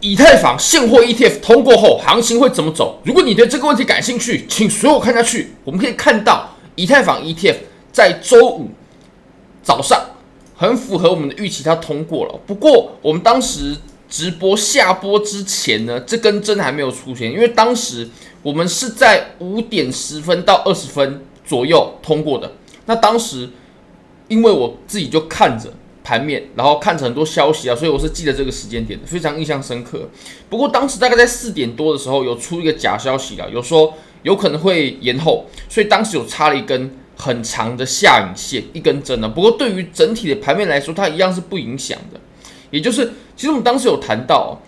以太坊现货 ETF 通过后，行情会怎么走？如果你对这个问题感兴趣，请随我看下去。我们可以看到，以太坊 ETF 在周五早上很符合我们的预期，它通过了。不过，我们当时直播下播之前呢，这根针还没有出现，因为当时我们是在五点十分到二十分左右通过的。那当时，因为我自己就看着。盘面，然后看着很多消息啊，所以我是记得这个时间点的，非常印象深刻。不过当时大概在四点多的时候，有出一个假消息啊，有说有可能会延后，所以当时有插了一根很长的下影线，一根针呢。不过对于整体的盘面来说，它一样是不影响的。也就是，其实我们当时有谈到，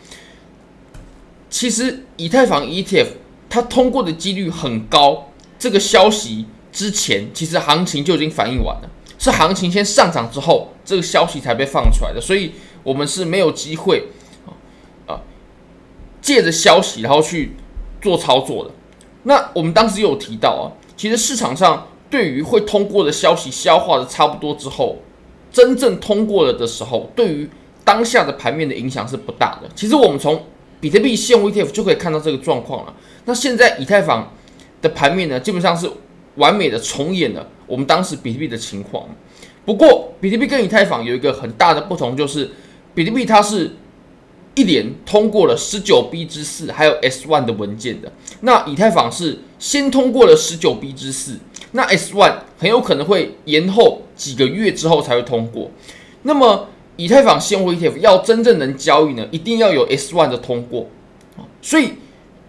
其实以太坊 ETF 它通过的几率很高，这个消息之前其实行情就已经反映完了。是行情先上涨之后，这个消息才被放出来的，所以我们是没有机会啊，借着消息然后去做操作的。那我们当时有提到啊，其实市场上对于会通过的消息消化的差不多之后，真正通过了的时候，对于当下的盘面的影响是不大的。其实我们从比特币现货 ETF 就可以看到这个状况了。那现在以太坊的盘面呢，基本上是。完美的重演了我们当时比特币的情况。不过，比特币跟以太坊有一个很大的不同，就是比特币它是一连通过了十九 B 之四还有 S one 的文件的，那以太坊是先通过了十九 B 之四，那 S one 很有可能会延后几个月之后才会通过。那么，以太坊现货 ETF 要真正能交易呢，一定要有 S one 的通过所以，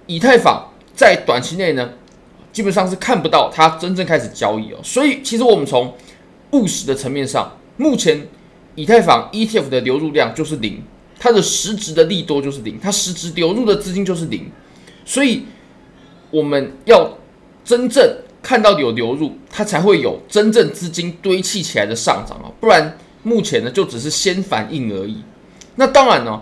以太坊在短期内呢。基本上是看不到它真正开始交易哦，所以其实我们从务实的层面上，目前以太坊 ETF 的流入量就是零，它的实质的利多就是零，它实质流入的资金就是零，所以我们要真正看到有流入，它才会有真正资金堆砌起来的上涨啊，不然目前呢就只是先反应而已。那当然呢。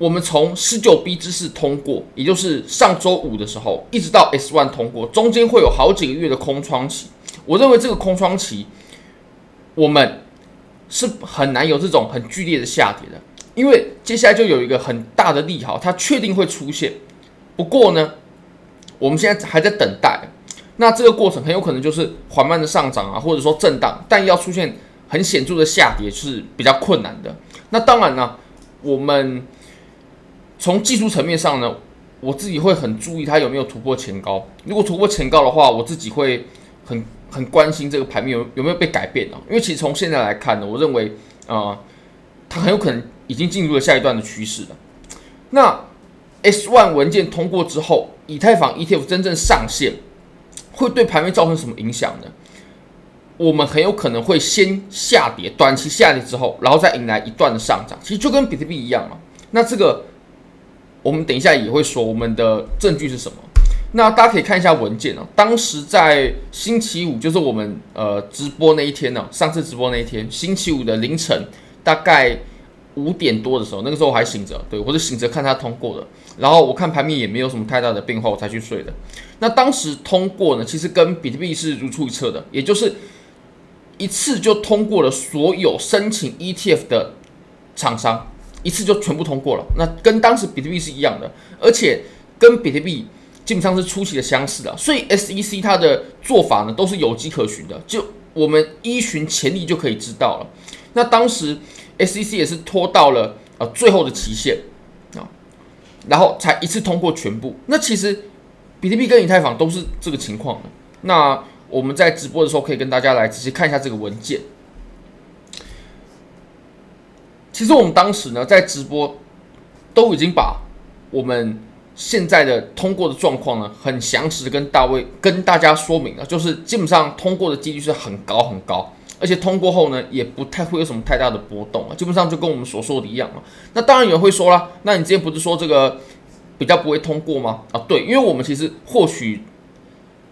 我们从十九 B 之四通过，也就是上周五的时候，一直到 S one 通过，中间会有好几个月的空窗期。我认为这个空窗期，我们是很难有这种很剧烈的下跌的，因为接下来就有一个很大的利好，它确定会出现。不过呢，我们现在还在等待，那这个过程很有可能就是缓慢的上涨啊，或者说震荡，但要出现很显著的下跌是比较困难的。那当然呢，我们。从技术层面上呢，我自己会很注意它有没有突破前高。如果突破前高的话，我自己会很很关心这个盘面有有没有被改变啊。因为其实从现在来看呢，我认为啊，它很有可能已经进入了下一段的趋势了。那 S one 文件通过之后，以太坊 ETF 真正上线，会对盘面造成什么影响呢？我们很有可能会先下跌，短期下跌之后，然后再迎来一段的上涨。其实就跟比特币一样嘛。那这个。我们等一下也会说我们的证据是什么。那大家可以看一下文件哦。当时在星期五，就是我们呃直播那一天呢，上次直播那一天，星期五的凌晨大概五点多的时候，那个时候我还醒着，对我是醒着看它通过的。然后我看盘面也没有什么太大的变化，我才去睡的。那当时通过呢，其实跟比特币是如出一辙的，也就是一次就通过了所有申请 ETF 的厂商。一次就全部通过了，那跟当时比特币是一样的，而且跟比特币基本上是出奇的相似的，所以 SEC 它的做法呢都是有迹可循的，就我们依循前例就可以知道了。那当时 SEC 也是拖到了呃最后的期限啊，然后才一次通过全部。那其实比特币跟以太坊都是这个情况的。那我们在直播的时候可以跟大家来仔细看一下这个文件。其实我们当时呢，在直播都已经把我们现在的通过的状况呢，很详实的跟大卫跟大家说明了，就是基本上通过的几率是很高很高，而且通过后呢，也不太会有什么太大的波动啊，基本上就跟我们所说的一样嘛。那当然有人会说了，那你之前不是说这个比较不会通过吗？啊，对，因为我们其实获取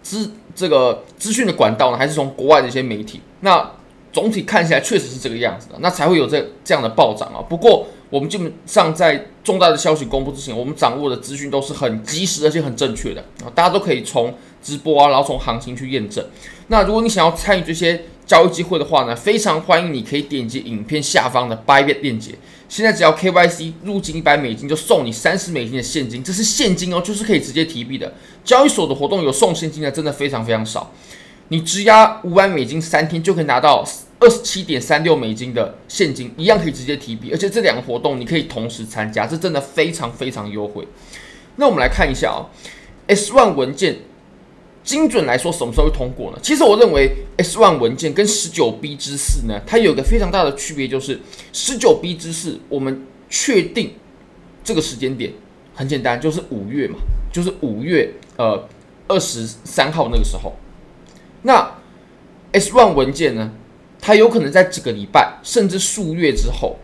资这个资讯的管道呢，还是从国外的一些媒体，那。总体看起来确实是这个样子的，那才会有这这样的暴涨啊。不过我们基本上在重大的消息公布之前，我们掌握的资讯都是很及时而且很正确的啊，大家都可以从直播啊，然后从行情去验证。那如果你想要参与这些交易机会的话呢，非常欢迎你可以点击影片下方的 Buy Bet 链接。现在只要 KYC 入金一百美金，就送你三十美金的现金，这是现金哦，就是可以直接提币的。交易所的活动有送现金的，真的非常非常少。你质押五百美金三天就可以拿到。二十七点三六美金的现金一样可以直接提币，而且这两个活动你可以同时参加，这真的非常非常优惠。那我们来看一下啊，S one 文件精准来说什么时候会通过呢？其实我认为 S one 文件跟十九 B 之四呢，它有个非常大的区别，就是十九 B 之四我们确定这个时间点很简单，就是五月嘛，就是五月呃二十三号那个时候。那 S one 文件呢？它有可能在几个礼拜，甚至数月之后，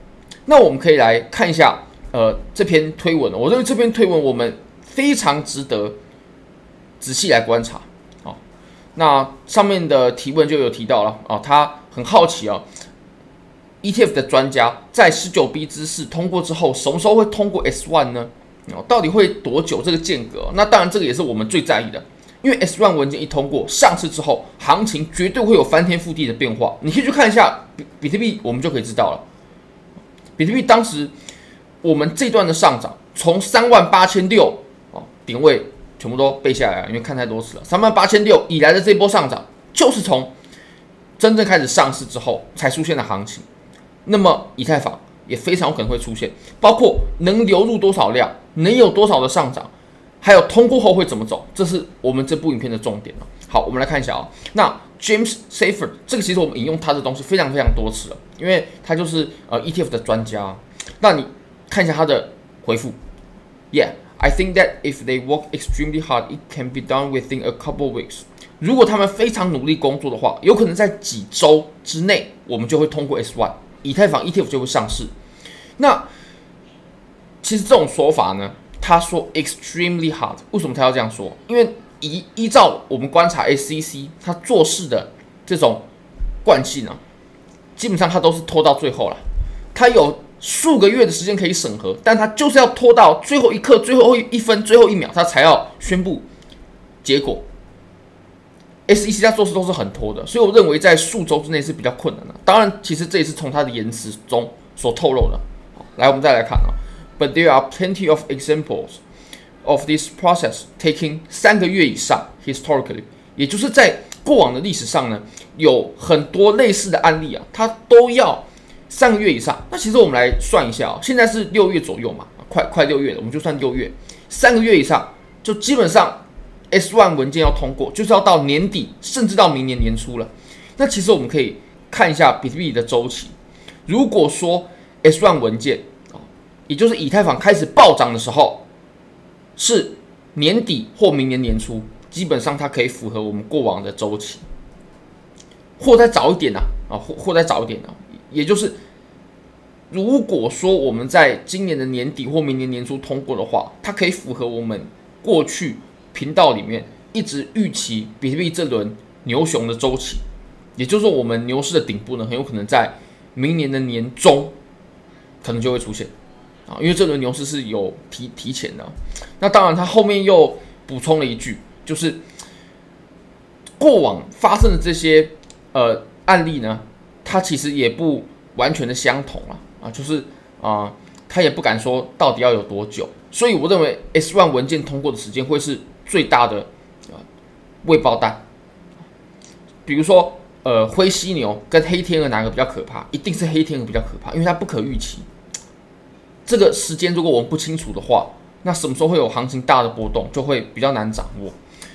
那我们可以来看一下，呃，这篇推文。我认为这篇推文我们非常值得仔细来观察。哦，那上面的提问就有提到了，哦，他很好奇啊，ETF 的专家在十九 B 之四通过之后，什么时候会通过 S one 呢？哦，到底会多久这个间隔？那当然，这个也是我们最在意的。因为 S one 文件一通过上市之后，行情绝对会有翻天覆地的变化。你可以去看一下比比特币，我们就可以知道了。比特币当时我们这段的上涨，从三万八千六哦点位全部都背下来了，因为看太多次了。三万八千六以来的这波上涨，就是从真正开始上市之后才出现的行情。那么以太坊也非常有可能会出现，包括能流入多少量，能有多少的上涨。还有通过后会怎么走？这是我们这部影片的重点了。好，我们来看一下啊。那 James Safer 这个其实我们引用他的东西非常非常多次了，因为他就是呃 ETF 的专家。那你看一下他的回复。Yeah, I think that if they work extremely hard, it can be done within a couple weeks. 如果他们非常努力工作的话，有可能在几周之内，我们就会通过 S1，以太坊 ETF 就会上市。那其实这种说法呢？他说 extremely hard，为什么他要这样说？因为依依照我们观察 SEC 他做事的这种惯性啊，基本上他都是拖到最后了。他有数个月的时间可以审核，但他就是要拖到最后一刻、最后一分、最后一秒，他才要宣布结果。SEC 他做事都是很拖的，所以我认为在数周之内是比较困难的。当然，其实这也是从他的言辞中所透露的。来，我们再来看啊。But there are plenty of examples of this process taking 三个月以上，historically，也就是在过往的历史上呢，有很多类似的案例啊，它都要三个月以上。那其实我们来算一下啊，现在是六月左右嘛，快快六月了，我们就算六月，三个月以上，就基本上 S one 文件要通过，就是要到年底，甚至到明年年初了。那其实我们可以看一下比特币的周期，如果说 S one 文件也就是以太坊开始暴涨的时候，是年底或明年年初，基本上它可以符合我们过往的周期，或再早一点呢？啊，或或再早一点呢？也就是，如果说我们在今年的年底或明年年初通过的话，它可以符合我们过去频道里面一直预期比特币这轮牛熊的周期，也就是说，我们牛市的顶部呢，很有可能在明年的年中，可能就会出现。啊，因为这轮牛市是有提提前的，那当然他后面又补充了一句，就是过往发生的这些呃案例呢，它其实也不完全的相同了啊，就是啊，他也不敢说到底要有多久，所以我认为 S one 文件通过的时间会是最大的啊未爆弹，比如说呃灰犀牛跟黑天鹅哪个比较可怕？一定是黑天鹅比较可怕，因为它不可预期。这个时间如果我们不清楚的话，那什么时候会有行情大的波动，就会比较难掌握。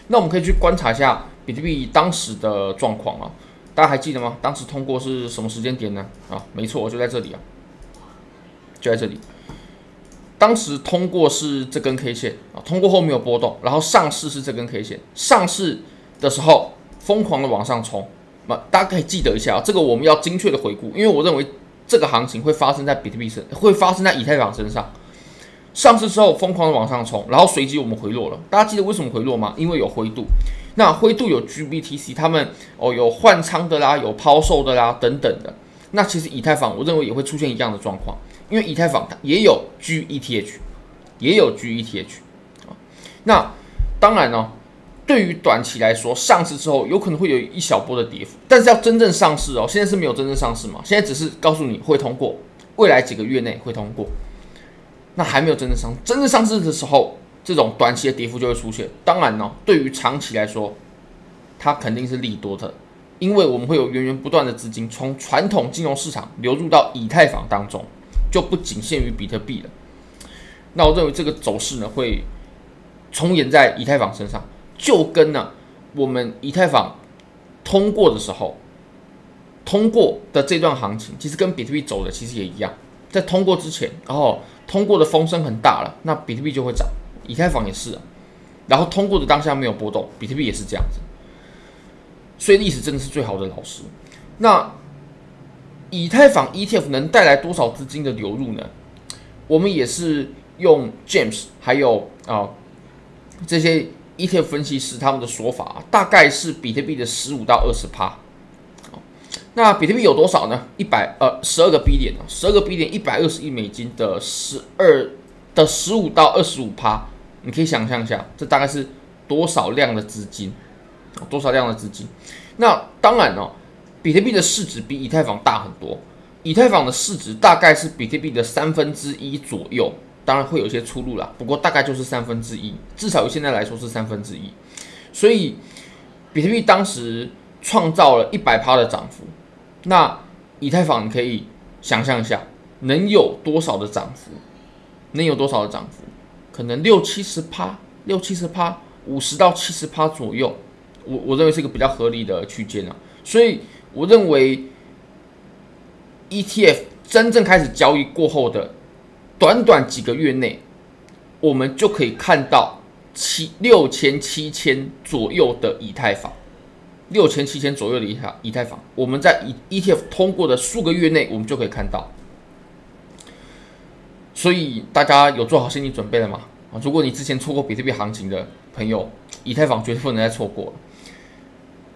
那我们可以去观察一下比特币当时的状况啊，大家还记得吗？当时通过是什么时间点呢？啊，没错，我就在这里啊，就在这里。当时通过是这根 K 线啊，通过后没有波动，然后上市是这根 K 线，上市的时候疯狂的往上冲，那大家可以记得一下啊，这个我们要精确的回顾，因为我认为。这个行情会发生在比特币身，会发生在以太坊身上。上市之后疯狂的往上冲，然后随即我们回落了。大家记得为什么回落吗？因为有灰度。那灰度有 GBTC，他们哦有换仓的啦，有抛售的啦等等的。那其实以太坊我认为也会出现一样的状况。因为以太坊它也有 GETH，也有 GETH 啊。那当然呢，对于短期来说，上市之后有可能会有一小波的跌幅，但是要真正上市哦，现在是没有真正上市嘛，现在只是告诉你会通过，未来几个月内会通过，那还没有真正上，真正上市的时候，这种短期的跌幅就会出现。当然呢，对于长期来说，它肯定是利多的。因为我们会有源源不断的资金从传统金融市场流入到以太坊当中，就不仅限于比特币了。那我认为这个走势呢会重演在以太坊身上，就跟呢我们以太坊通过的时候，通过的这段行情，其实跟比特币走的其实也一样。在通过之前，然后通过的风声很大了，那比特币就会涨，以太坊也是啊。然后通过的当下没有波动，比特币也是这样子。所以历史真的是最好的老师。那以太坊 ETF 能带来多少资金的流入呢？我们也是用 James 还有啊这些 ETF 分析师他们的说法，大概是比特币的十五到二十趴。那比特币有多少呢？一百呃十二个 B 点啊，十二个 B 点一百二十亿美金的十二的十五到二十五趴，你可以想象一下，这大概是多少量的资金？多少量的资金？那当然哦，比特币的市值比以太坊大很多。以太坊的市值大概是比特币的三分之一左右，当然会有一些出入啦，不过大概就是三分之一，至少现在来说是三分之一。所以，比特币当时创造了一百趴的涨幅，那以太坊你可以想象一下，能有多少的涨幅？能有多少的涨幅？可能六七十趴，六七十趴，五十到七十趴左右。我我认为是一个比较合理的区间啊，所以我认为 ETF 真正开始交易过后的短短几个月内，我们就可以看到七六千七千左右的以太坊，六千七千左右的以太以太坊，我们在 E ETF 通过的数个月内，我们就可以看到。所以大家有做好心理准备了吗？啊，如果你之前错过比特币行情的朋友，以太坊绝对不能再错过了。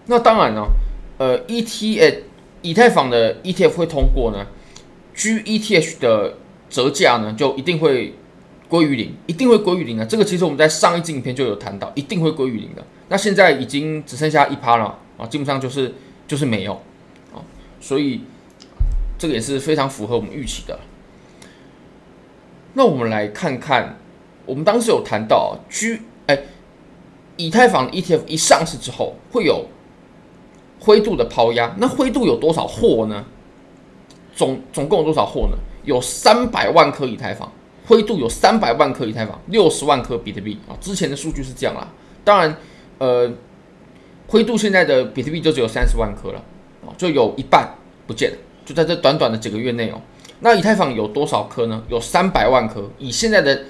那当然呢，呃，ETF 以太坊的 ETF 会通过呢，GETH 的折价呢就一定会归于零，一定会归于零的。这个其实我们在上一集影片就有谈到，一定会归于零的。那现在已经只剩下一趴了啊，基本上就是就是没有啊，所以这个也是非常符合我们预期的。那我们来看看，我们当时有谈到 G 哎，以太坊 ETF 一上市之后会有。灰度的抛压，那灰度有多少货呢？总总共有多少货呢？有三百万颗以太坊，灰度有三百万颗以太坊，六十万颗比特币啊。之前的数据是这样啦，当然，呃，灰度现在的比特币就只有三十万颗了啊，就有一半不见了，就在这短短的几个月内哦。那以太坊有多少颗呢？有三百万颗，以现在的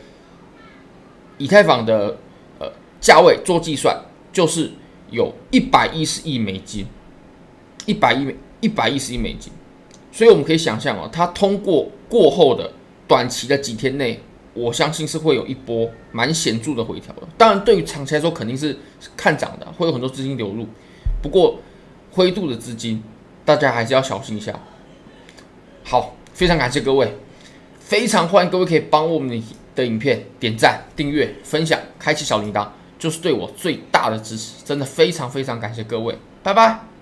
以太坊的呃价位做计算，就是有一百一十亿美金。一百亿美一百一十亿美金，所以我们可以想象哦，它通过过后的短期的几天内，我相信是会有一波蛮显著的回调的。当然，对于长期来说肯定是看涨的，会有很多资金流入。不过灰度的资金，大家还是要小心一下。好，非常感谢各位，非常欢迎各位可以帮我们的影片点赞、订阅、分享、开启小铃铛，就是对我最大的支持。真的非常非常感谢各位，拜拜。